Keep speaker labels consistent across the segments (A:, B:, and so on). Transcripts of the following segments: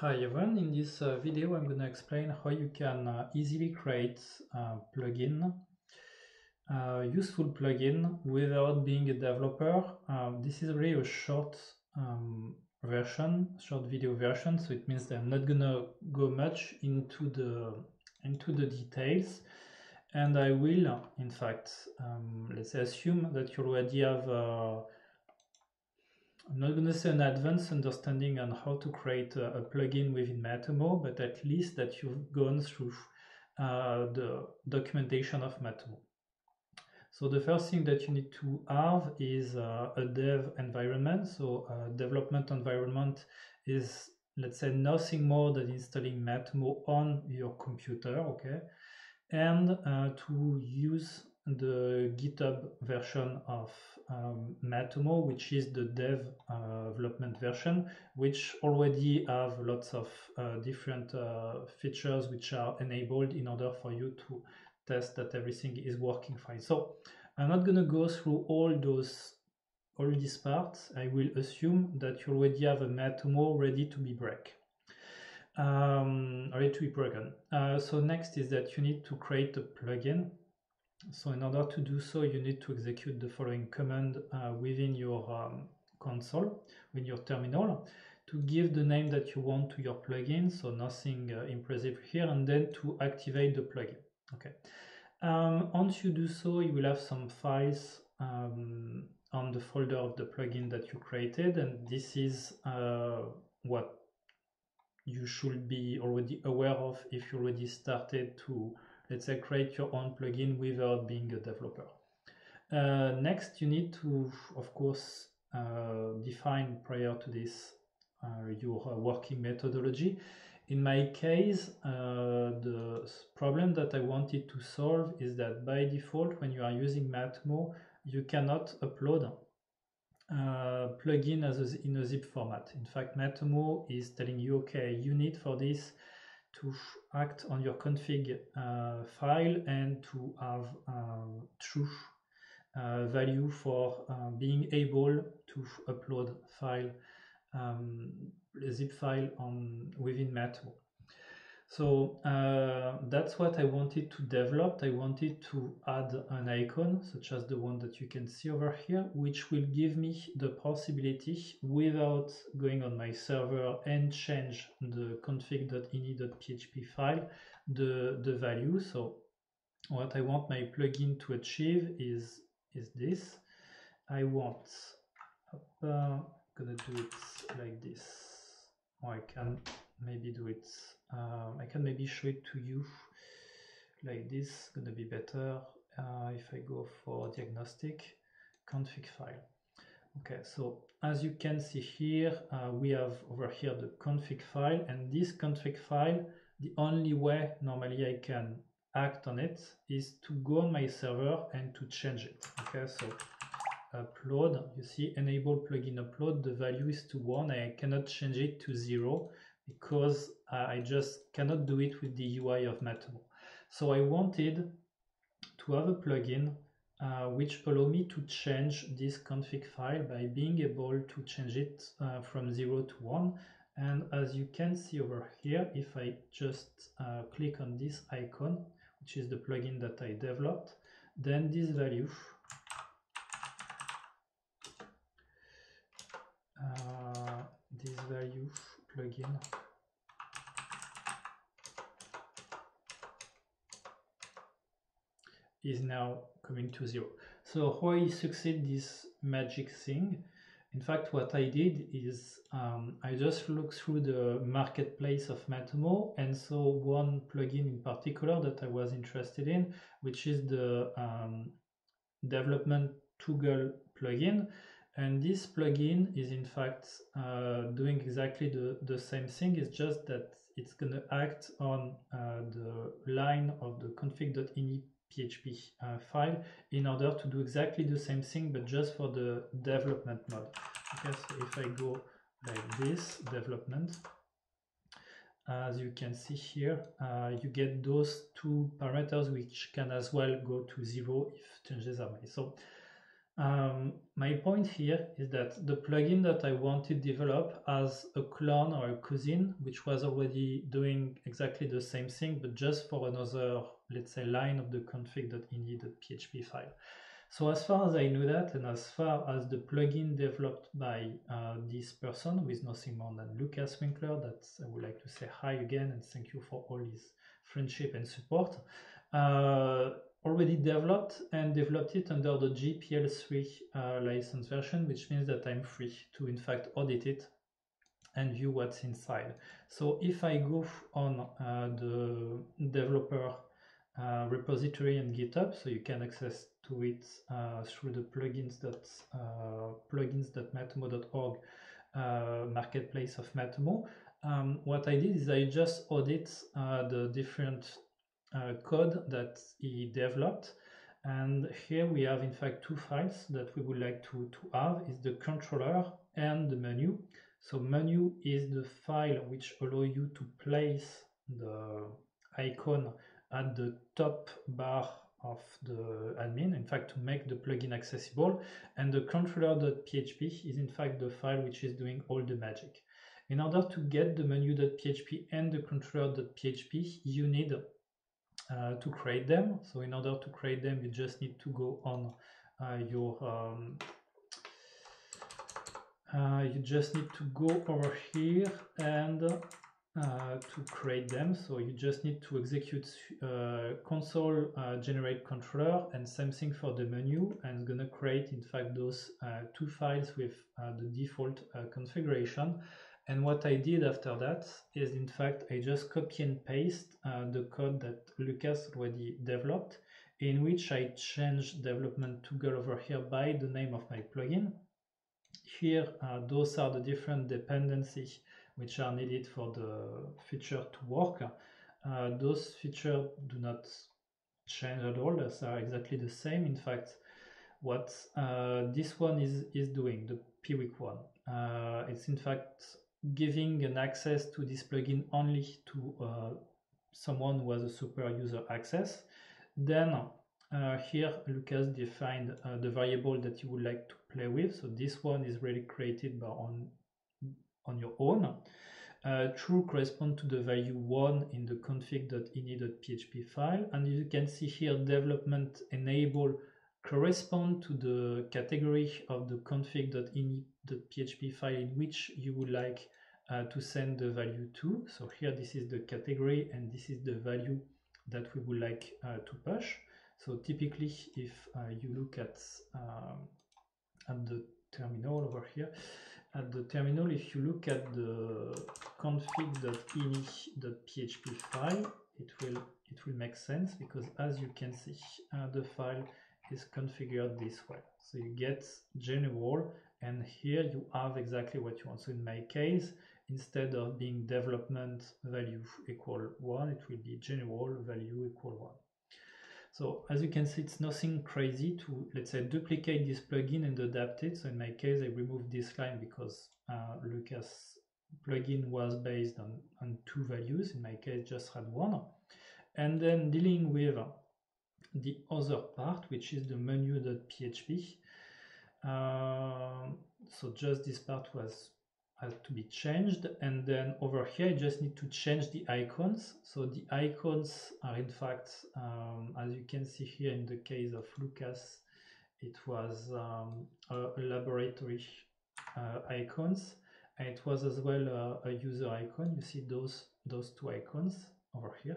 A: Hi everyone, in this uh, video I'm going to explain how you can uh, easily create a plugin, a useful plugin without being a developer. Uh, this is really a short um, version, short video version, so it means that I'm not going to go much into the into the details and I will in fact um, let's assume that you already have uh, I'm not going to say an advanced understanding on how to create a, a plugin within Matomo, but at least that you've gone through uh, the documentation of Matomo. So the first thing that you need to have is uh, a dev environment. So a development environment is, let's say, nothing more than installing Matomo on your computer, okay? And uh, to use the GitHub version of um, Matomo, which is the dev uh, development version, which already have lots of uh, different uh, features which are enabled in order for you to test that everything is working fine. So I'm not going to go through all those all these parts. I will assume that you already have a Matomo ready to be break. Um, ready to be broken. Uh, so next is that you need to create a plugin so in order to do so, you need to execute the following command uh, within your um, console, with your terminal, to give the name that you want to your plugin, so nothing uh, impressive here, and then to activate the plugin. Okay. Um, once you do so, you will have some files um, on the folder of the plugin that you created, and this is uh, what you should be already aware of if you already started to let's say create your own plugin without being a developer. Uh, next, you need to, of course, uh, define prior to this uh, your working methodology. In my case, uh, the problem that I wanted to solve is that by default, when you are using Matomo, you cannot upload uh, plugin as a, in a zip format. In fact, Matomo is telling you, okay, you need for this to act on your config uh, file and to have um, true uh, value for uh, being able to upload file um, zip file on within Matomo. So uh, that's what I wanted to develop. I wanted to add an icon such as the one that you can see over here, which will give me the possibility without going on my server and change the config.ini.php file, the, the value. So what I want my plugin to achieve is, is this. I want, uh, gonna do it like this. I can maybe do it um, I can maybe show it to you. Like this gonna be better uh, if I go for diagnostic config file. Okay so as you can see here uh, we have over here the config file and this config file the only way normally I can act on it is to go on my server and to change it. Okay so upload you see enable plugin upload the value is to one I cannot change it to zero because I just cannot do it with the UI of Matomo. So I wanted to have a plugin uh, which allow me to change this config file by being able to change it uh, from 0 to 1 and as you can see over here if I just uh, click on this icon which is the plugin that I developed then this value uh, this value plugin is now coming to zero. So how I succeed this magic thing? In fact, what I did is um, I just looked through the marketplace of Matomo and saw one plugin in particular that I was interested in, which is the um, development Toggle plugin. And this plugin is in fact uh, doing exactly the, the same thing. It's just that it's going to act on uh, the line of the config.ini PHP uh, file in order to do exactly the same thing, but just for the development mode. Okay, so if I go like this, development, as you can see here, uh, you get those two parameters which can as well go to zero if changes are made. So Um, my point here is that the plugin that I wanted to develop as a clone or a cousin, which was already doing exactly the same thing, but just for another, let's say, line of the config.ini.php file. So as far as I knew that, and as far as the plugin developed by uh, this person, with nothing more than Lukas Winkler, that I would like to say hi again and thank you for all his friendship and support, uh, already developed and developed it under the GPL3 uh, license version, which means that I'm free to in fact audit it and view what's inside. So if I go on uh, the developer uh, repository and GitHub, so you can access to it uh, through the plugins that uh, uh, marketplace of Matomo. Um, what I did is I just audit the different Uh, code that he developed. And here we have in fact two files that we would like to, to have is the controller and the menu. So menu is the file which allow you to place the icon at the top bar of the admin, in fact, to make the plugin accessible. And the controller.php is in fact the file which is doing all the magic. In order to get the menu.php and the controller.php, you need uh, to create them. So in order to create them, you just need to go on uh, your um, uh, you just need to go over here and uh, to create them. So you just need to execute uh, console uh, generate controller and same thing for the menu and it's gonna create in fact those two files with the default configuration and what I did after that is in fact I just copy and paste uh, the code that Lukas already developed in which I changed development toggle over here by the name of my plugin. Here uh, those are the different dependencies which are needed for the feature to work. Uh, those features do not change at all, they are exactly the same. In fact, what uh, this one is, is doing, the Piwik one, uh, it's in fact giving an access to this plugin only to uh, someone who has a super user access. Then uh, here Lukas defined uh, the variable that you would like to play with. So this one is really created by on, on your own. Uh, true correspond to the value 1 in the config.ini.php file and you can see here development enable correspond to the category of the config.ini.php file in which you would like uh, to send the value to. So here this is the category and this is the value that we would like uh, to push. So typically if uh, you look at, um, at the terminal over here, at the terminal, if you look at the config.ini.php file, it will it will make sense because as you can see, uh, the file is configured this way. So you get general and here you have exactly what you want. So in my case, instead of being development value equal 1, it will be general value equal 1. So as you can see, it's nothing crazy to, let's say, duplicate this plugin and adapt it. So in my case, I removed this line because uh, Lukas plugin was based on, on two values. In my case, just had one. And then dealing with the other part, which is the menu.php. Uh, so just this part was has to be changed. And then over here I just need to change the icons. So the icons are in fact um, as you can see here in the case of Lukas it was um, a laboratory uh, icons. And it was as well a, a user icon. You see those those two icons over here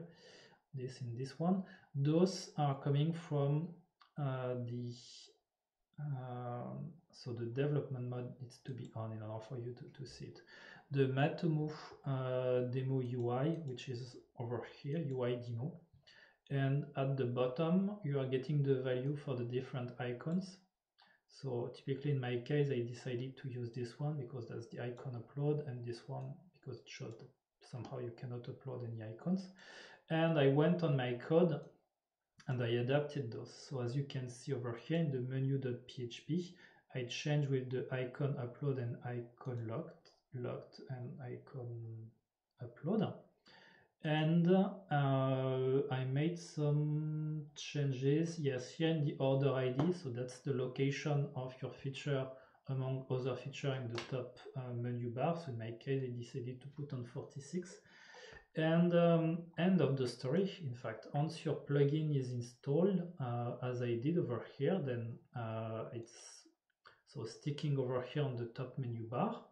A: this in this one. Those are coming from uh, the um, so the development mode needs to be on in order for you to, to see it. The Matomo uh, demo UI which is over here UI demo. And at the bottom you are getting the value for the different icons. So typically in my case I decided to use this one because that's the icon upload and this one because it shows that somehow you cannot upload any icons and I went on my code and I adapted those. So as you can see over here in the menu.php, I changed with the icon upload and icon locked, locked and icon upload. and uh, I made some changes yes here in the order ID so that's the location of your feature among other feature in the top uh, menu bar so in my case I decided to put on 46 and um, end of the story in fact once your plugin is installed uh, as I did over here then uh, it's so sticking over here on the top menu bar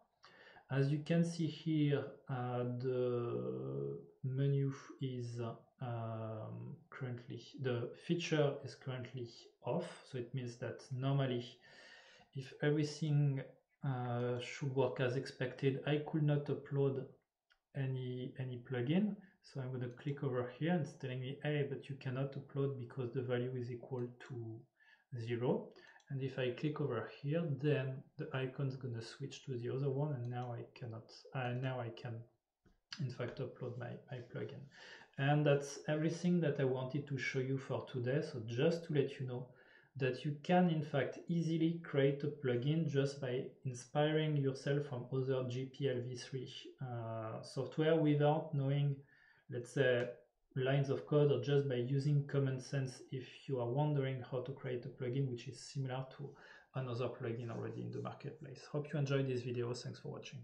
A: as you can see here, uh, the menu is um, currently, the feature is currently off. So it means that normally if everything uh, should work as expected, I could not upload any, any plugin. So I'm going to click over here and it's telling me, hey, but you cannot upload because the value is equal to zero. And if I click over here then the icon is gonna switch to the other one and now I cannot uh, now I can in fact upload my, my plugin. And that's everything that I wanted to show you for today. So just to let you know that you can in fact easily create a plugin just by inspiring yourself from other GPL v3 uh, software without knowing let's say lines of code or just by using common sense if you are wondering how to create a plugin which is similar to another plugin already in the marketplace. Hope you enjoyed this video. Thanks for watching.